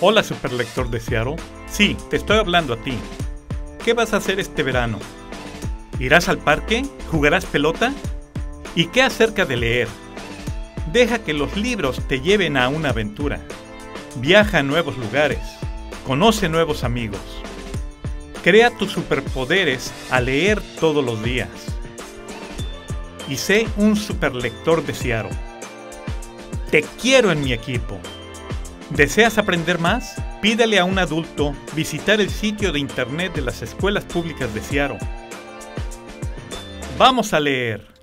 Hola, superlector de Seattle. Sí, te estoy hablando a ti. ¿Qué vas a hacer este verano? ¿Irás al parque? ¿Jugarás pelota? ¿Y qué acerca de leer? Deja que los libros te lleven a una aventura. Viaja a nuevos lugares. Conoce nuevos amigos. Crea tus superpoderes a leer todos los días. Y sé un superlector de Seattle. Te quiero en mi equipo. ¿Deseas aprender más? Pídele a un adulto visitar el sitio de internet de las escuelas públicas de Seattle. Vamos a leer.